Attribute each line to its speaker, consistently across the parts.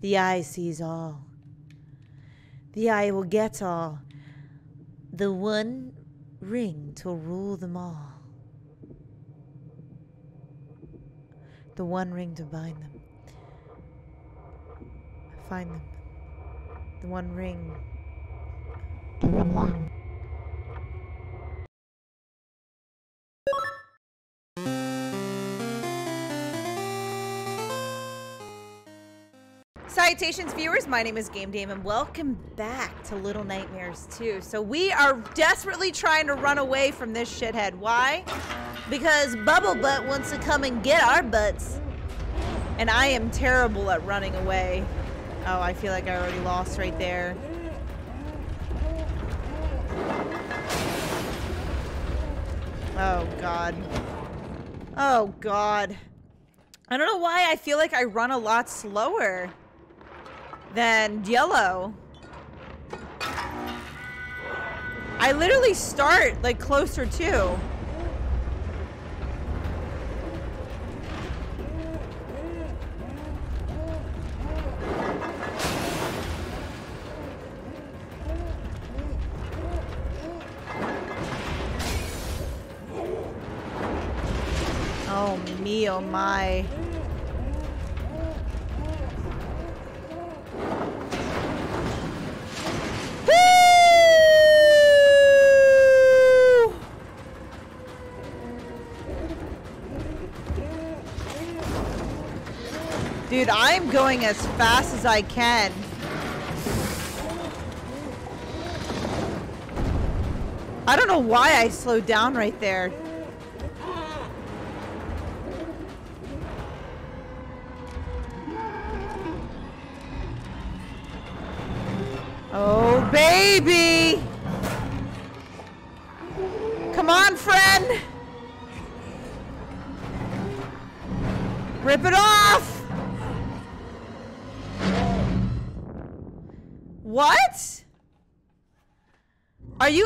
Speaker 1: The eye sees all. The eye will get all. The one ring to rule them all. The one ring to bind them. Find them. The one ring. Salutations, viewers. My name is Game Dame, and welcome back to Little Nightmares 2. So we are desperately trying to run away from this shithead. Why? Because Bubble Butt wants to come and get our butts. And I am terrible at running away. Oh, I feel like I already lost right there. Oh, God. Oh, God. I don't know why I feel like I run a lot slower than yellow. I literally start like closer to. Dude, I'm going as fast as I can. I don't know why I slowed down right there. Oh, baby!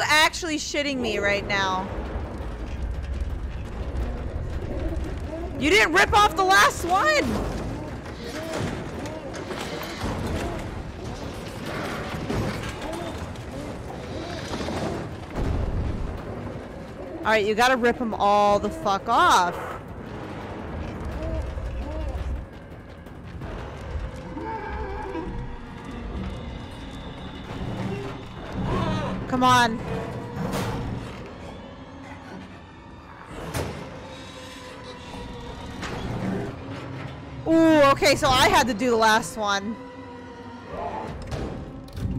Speaker 1: Actually shitting me right now? You didn't rip off the last one! Alright, you gotta rip them all the fuck off. Come on. Ooh, okay, so I had to do the last one.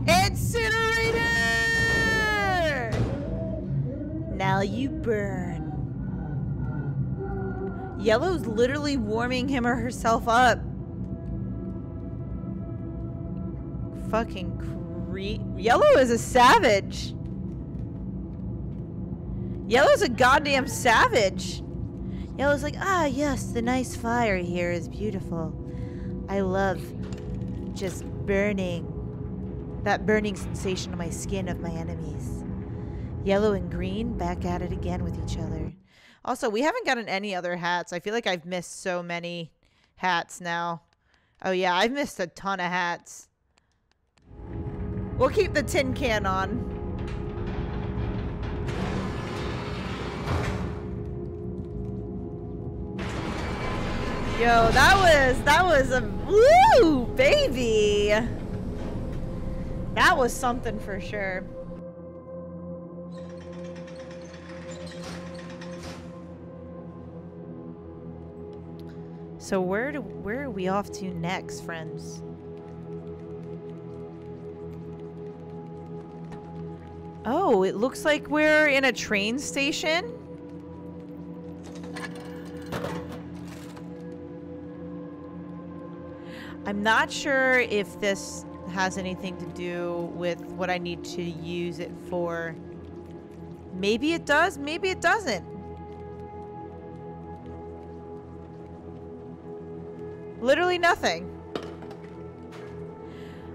Speaker 1: Incinerator! Now you burn. Yellow's literally warming him or herself up. Fucking cre- Yellow is a savage. Yellow's a goddamn savage. Yellow's like, ah, yes, the nice fire here is beautiful. I love just burning. That burning sensation on my skin of my enemies. Yellow and green back at it again with each other. Also, we haven't gotten any other hats. I feel like I've missed so many hats now. Oh yeah, I've missed a ton of hats. We'll keep the tin can on. Yo, that was that was a woo baby. That was something for sure. So where do where are we off to next, friends? Oh, it looks like we're in a train station. I'm not sure if this has anything to do with what I need to use it for. Maybe it does, maybe it doesn't. Literally nothing.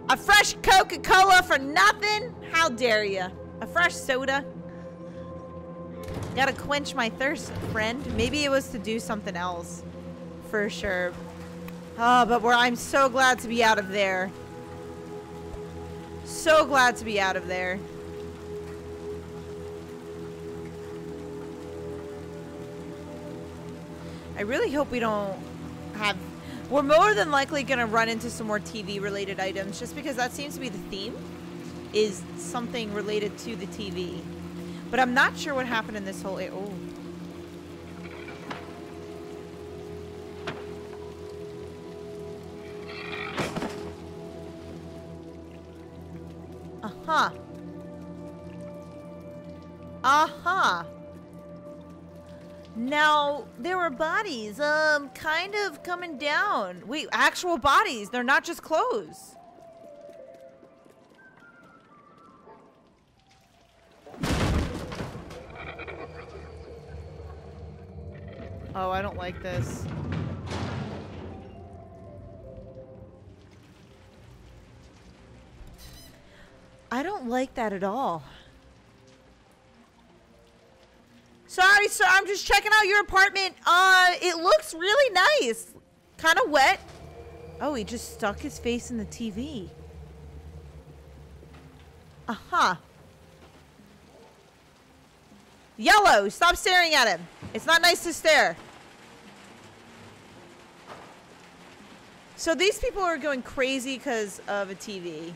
Speaker 1: A fresh Coca-Cola for nothing? How dare you? A fresh soda? Gotta quench my thirst, friend. Maybe it was to do something else. For sure. Oh, but I'm so glad to be out of there. So glad to be out of there. I really hope we don't have... We're more than likely going to run into some more TV-related items, just because that seems to be the theme, is something related to the TV. But I'm not sure what happened in this whole... Oh. Bodies, um, kind of coming down. Wait, actual bodies. They're not just clothes. Oh, I don't like this. I don't like that at all. Sorry, sir. I'm just checking out your apartment. Uh, it looks really nice. Kind of wet. Oh, he just stuck his face in the TV. Uh-huh. Yellow, stop staring at him. It's not nice to stare. So these people are going crazy because of a TV.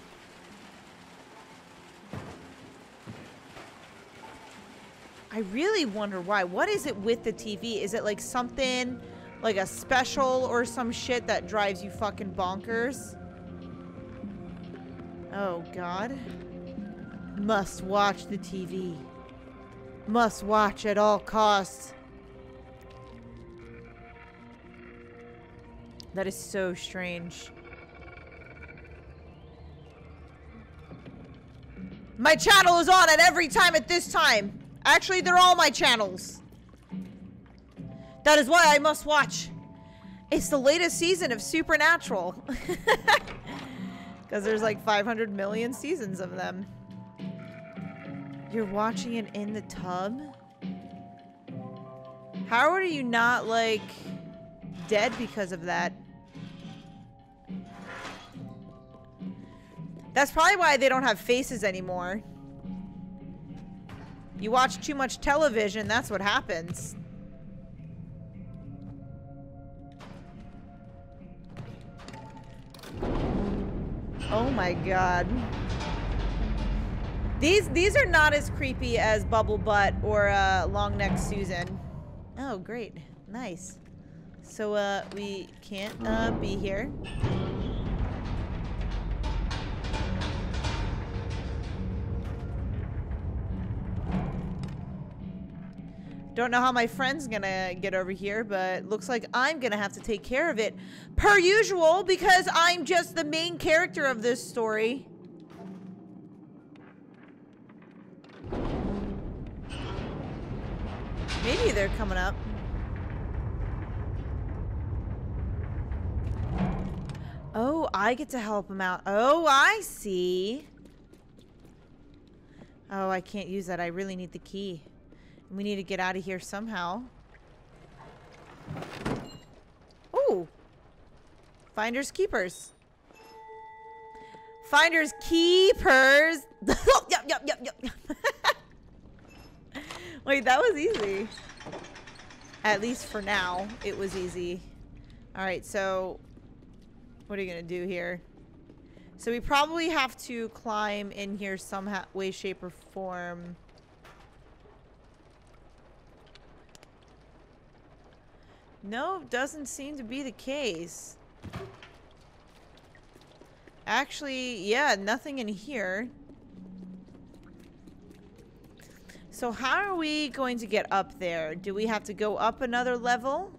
Speaker 1: I really wonder why. What is it with the TV? Is it like something, like a special or some shit that drives you fucking bonkers? Oh, God. Must watch the TV. Must watch at all costs. That is so strange. My channel is on at every time at this time. Actually, they're all my channels. That is why I must watch. It's the latest season of Supernatural. Because there's like 500 million seasons of them. You're watching it in the tub? How are you not, like, dead because of that? That's probably why they don't have faces anymore. You watch too much television, that's what happens. Oh my god. These these are not as creepy as Bubble Butt or uh, Long Neck Susan. Oh, great. Nice. So, uh, we can't, uh, be here. Don't know how my friend's gonna get over here, but looks like I'm gonna have to take care of it. Per usual, because I'm just the main character of this story. Maybe they're coming up. Oh, I get to help him out. Oh, I see. Oh, I can't use that. I really need the key. We need to get out of here somehow. Ooh. Finders keepers. Finders keepers. yep, yep, yep, yep. Wait, that was easy. At least for now, it was easy. Alright, so what are you going to do here? So we probably have to climb in here some way, shape, or form. No, doesn't seem to be the case. Actually, yeah, nothing in here. So how are we going to get up there? Do we have to go up another level?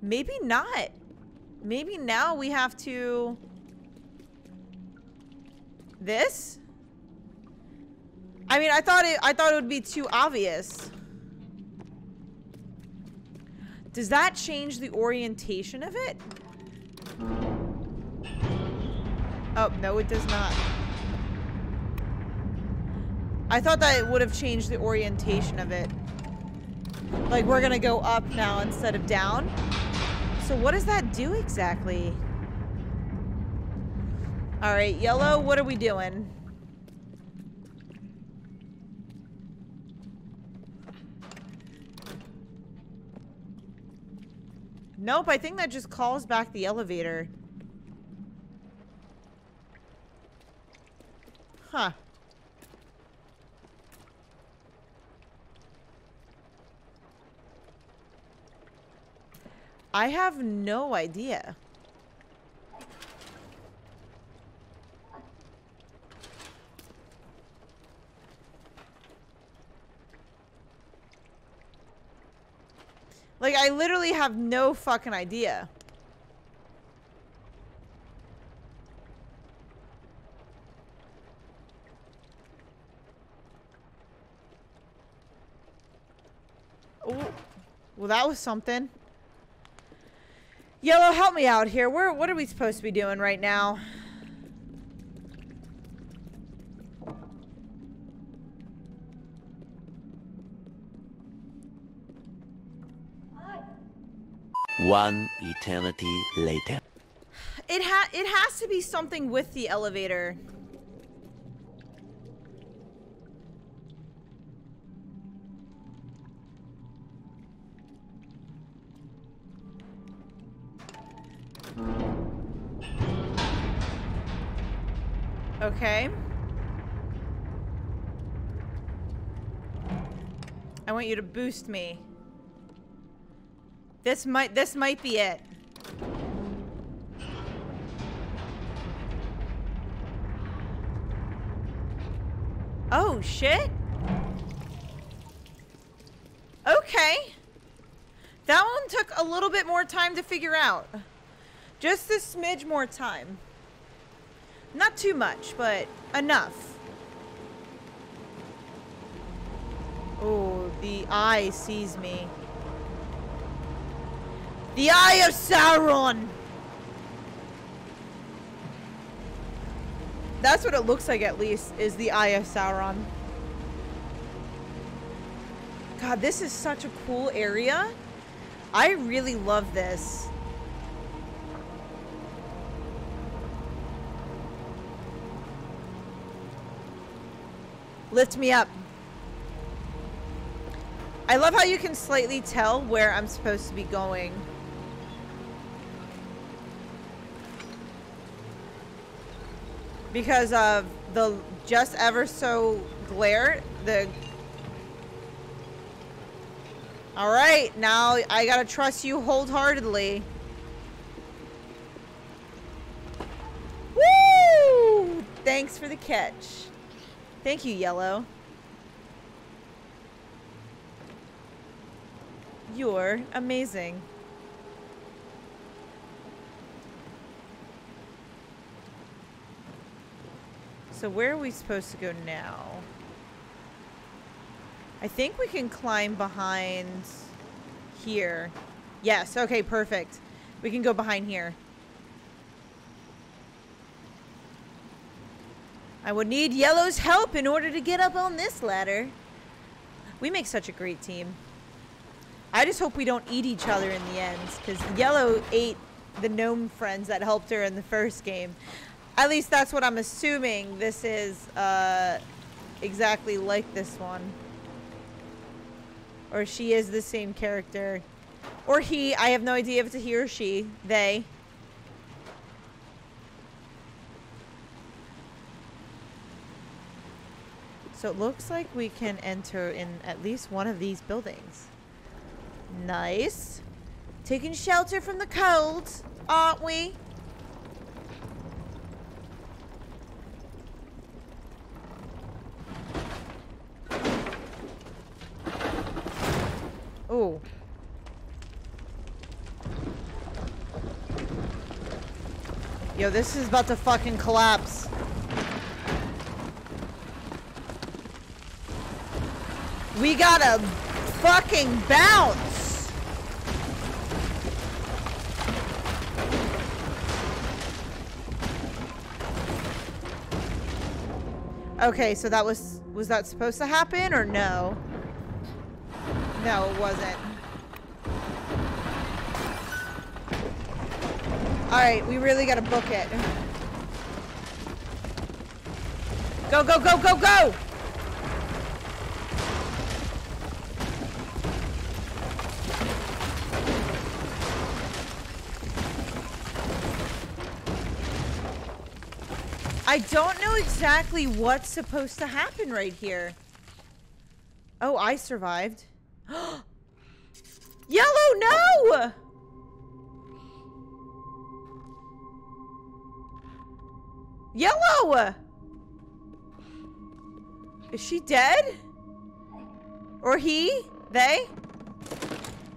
Speaker 1: Maybe not. Maybe now we have to... This? I mean, I thought it I thought it would be too obvious. Does that change the orientation of it? Oh, no, it does not. I thought that it would have changed the orientation of it. Like we're gonna go up now instead of down. So what does that do exactly? All right, yellow, what are we doing? Nope, I think that just calls back the elevator. Huh. I have no idea. I literally have no fucking idea. Ooh. Well, that was something. Yellow, help me out here. Where, what are we supposed to be doing right now?
Speaker 2: One eternity later.
Speaker 1: It ha it has to be something with the elevator. Okay. I want you to boost me. This might this might be it. Oh shit. Okay. That one took a little bit more time to figure out. Just a smidge more time. Not too much, but enough. Oh, the eye sees me. The Eye of Sauron! That's what it looks like at least, is the Eye of Sauron. God, this is such a cool area. I really love this. Lift me up. I love how you can slightly tell where I'm supposed to be going. Because of the just ever so glare, the... Alright, now I gotta trust you wholeheartedly. Woo! Thanks for the catch. Thank you, Yellow. You're amazing. So where are we supposed to go now? I think we can climb behind here. Yes, okay, perfect. We can go behind here. I would need Yellow's help in order to get up on this ladder. We make such a great team. I just hope we don't eat each other in the end, because Yellow ate the gnome friends that helped her in the first game. At least that's what I'm assuming this is uh, exactly like this one. Or she is the same character. Or he, I have no idea if it's a he or she, they. So it looks like we can enter in at least one of these buildings. Nice. Taking shelter from the cold, aren't we? Oh. Yo, this is about to fucking collapse. We gotta fucking bounce. Okay, so that was, was that supposed to happen or no? No, it wasn't. Alright, we really gotta book it. Go, go, go, go, go! I don't know exactly what's supposed to happen right here. Oh, I survived. Yellow, no! Yellow! Is she dead? Or he? They?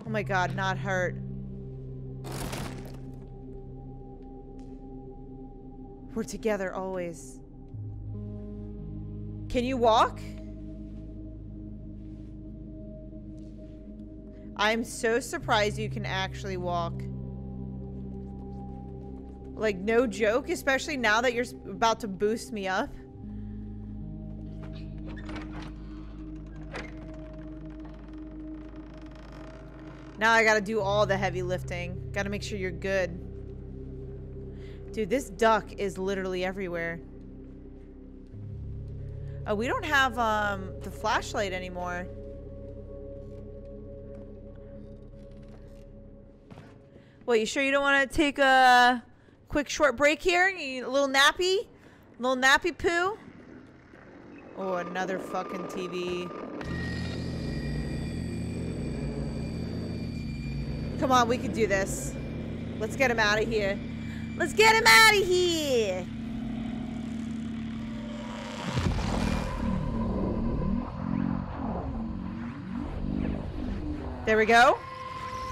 Speaker 1: Oh my god, not hurt. We're together always. Can you walk? I'm so surprised you can actually walk. Like, no joke, especially now that you're about to boost me up. Now I gotta do all the heavy lifting. Gotta make sure you're good. Dude, this duck is literally everywhere. Oh, we don't have um, the flashlight anymore. Well, you sure you don't want to take a quick short break here? You, a little nappy? A little nappy poo? Oh, another fucking TV. Come on, we can do this. Let's get him out of here. Let's get him out of here. There we go.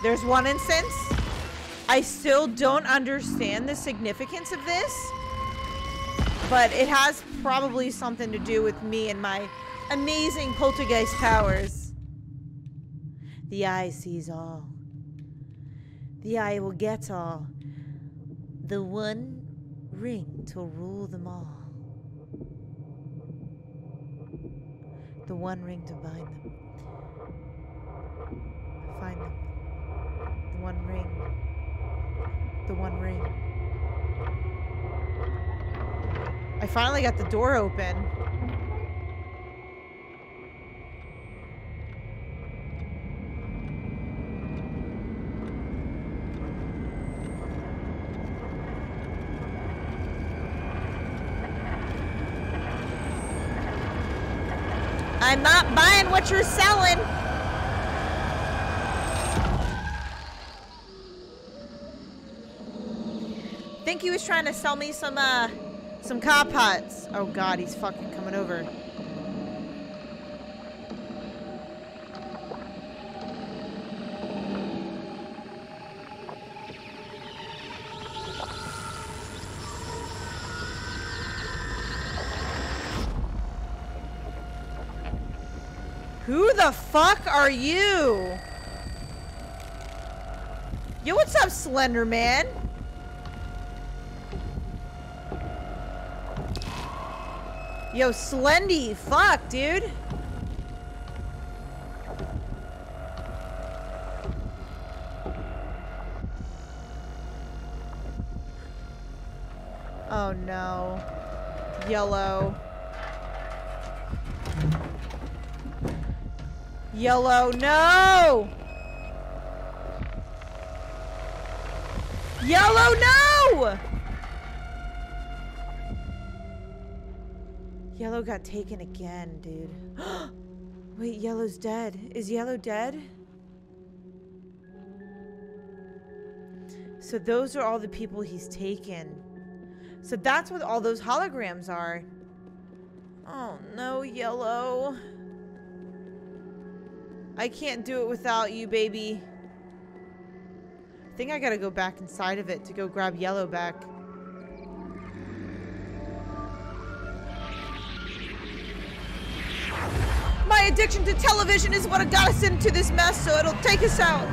Speaker 1: There's one instance. I still don't understand the significance of this. But it has probably something to do with me and my amazing poltergeist powers. The eye sees all. The eye will get all the one ring to rule them all. The one ring to bind them. Find them. The one ring. The one ring. I finally got the door open. I'm not buying what you're selling. I think he was trying to sell me some, uh, some car pots. Oh god, he's fucking coming over. Who the fuck are you? Yo, what's up, Slender Man? Yo, Slendy, fuck, dude. Oh no. Yellow. Yellow, no! Yellow, no! Yellow got taken again, dude. Wait, Yellow's dead. Is Yellow dead? So those are all the people he's taken. So that's what all those holograms are. Oh no, Yellow. I can't do it without you, baby. I think I gotta go back inside of it to go grab Yellow back. My addiction to television is what got us into this mess, so it'll take us out.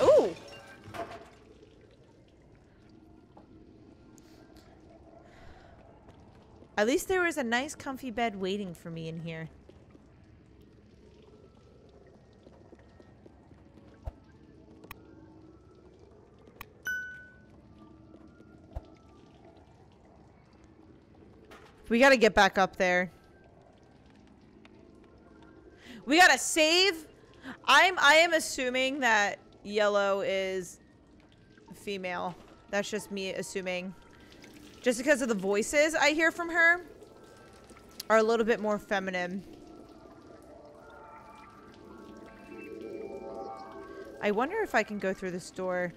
Speaker 1: Ooh. At least there was a nice comfy bed waiting for me in here. We gotta get back up there. We gotta save. I'm I am assuming that yellow is female. That's just me assuming. Just because of the voices I hear from her are a little bit more feminine. I wonder if I can go through this door.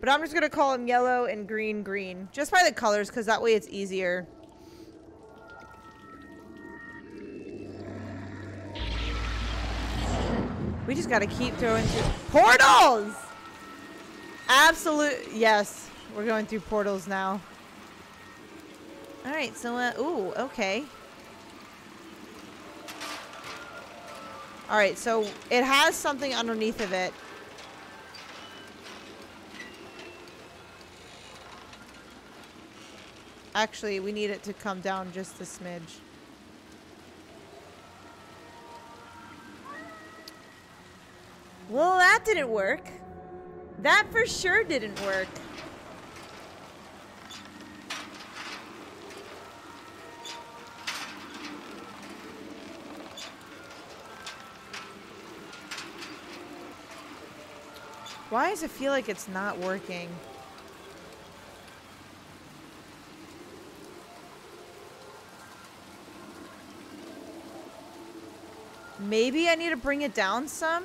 Speaker 1: But I'm just going to call them yellow and green green. Just by the colors because that way it's easier. We just got to keep throwing through portals! Absolute, yes. We're going through portals now. Alright, so, uh, ooh, okay. Alright, so it has something underneath of it. Actually, we need it to come down just a smidge. That didn't work. That for sure didn't work. Why does it feel like it's not working? Maybe I need to bring it down some?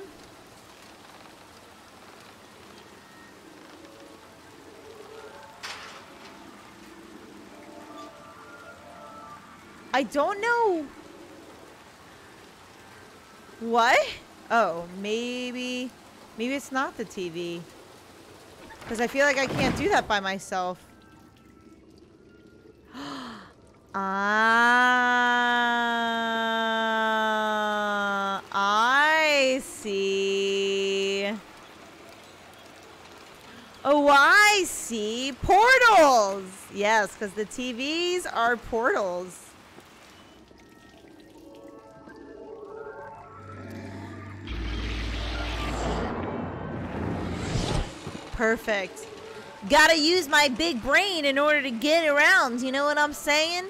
Speaker 1: I don't know. What? Oh, maybe... Maybe it's not the TV. Because I feel like I can't do that by myself. ah, I see. Oh, I see. Portals! Yes, because the TVs are portals. Perfect. Gotta use my big brain in order to get around, you know what I'm saying?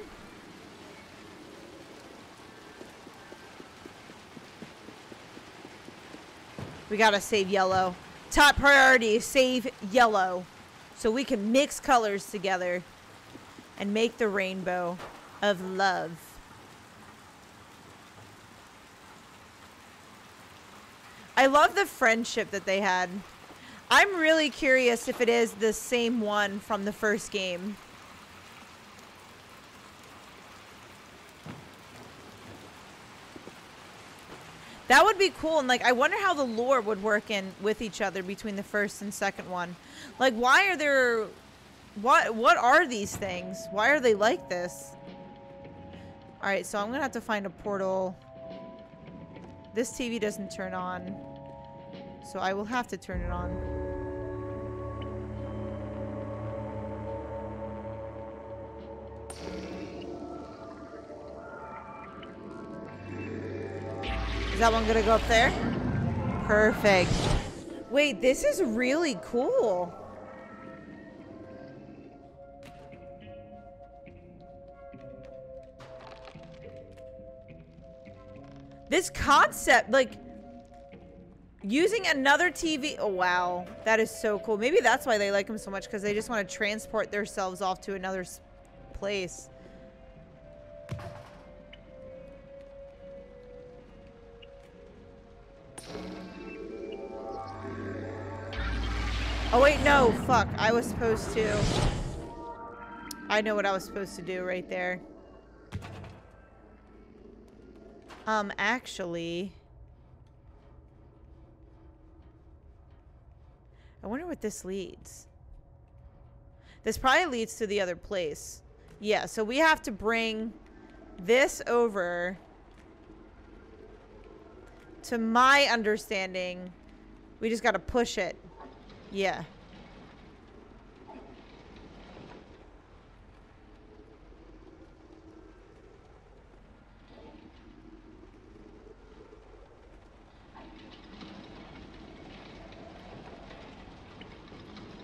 Speaker 1: We gotta save yellow. Top priority, save yellow. So we can mix colors together and make the rainbow of love. I love the friendship that they had. I'm really curious if it is the same one from the first game. That would be cool. And like, I wonder how the lore would work in with each other between the first and second one. Like, why are there, what, what are these things? Why are they like this? All right, so I'm gonna have to find a portal. This TV doesn't turn on. So I will have to turn it on. Is that one gonna go up there? Perfect. Wait, this is really cool. This concept, like, using another TV. Oh, wow. That is so cool. Maybe that's why they like them so much, because they just want to transport themselves off to another place. Oh, wait, no. Fuck. I was supposed to... I know what I was supposed to do right there. Um, actually... I wonder what this leads. This probably leads to the other place. Yeah, so we have to bring this over to my understanding. We just got to push it. Yeah.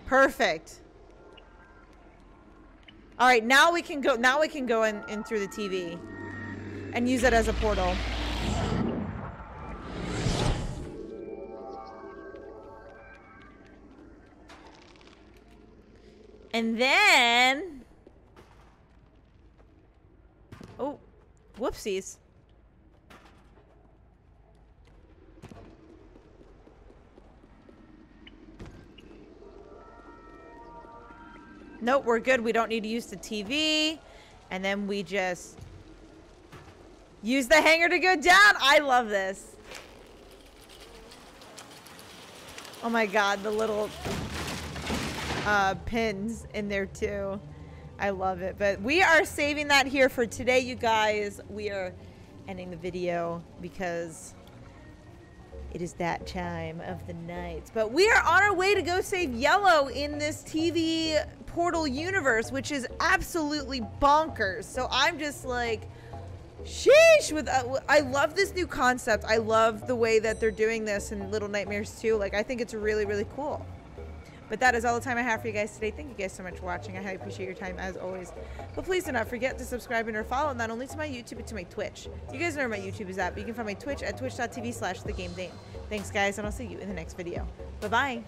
Speaker 1: Perfect. All right, now we can go. Now we can go in, in through the TV, and use it as a portal. And then, oh, whoopsies. Nope, we're good. We don't need to use the TV. And then we just use the hanger to go down. I love this. Oh my god, the little uh, pins in there too. I love it. But we are saving that here for today, you guys. We are ending the video because it is that time of the night. But we are on our way to go save Yellow in this TV Portal universe, which is absolutely bonkers. So I'm just like, sheesh. With uh, I love this new concept. I love the way that they're doing this in Little Nightmares 2. Like I think it's really, really cool. But that is all the time I have for you guys today. Thank you guys so much for watching. I highly appreciate your time as always. But please do not forget to subscribe and or follow not only to my YouTube but to my Twitch. You guys know where my YouTube is at, but you can find my Twitch at twitch.tv slash the game Thanks guys, and I'll see you in the next video. Bye bye.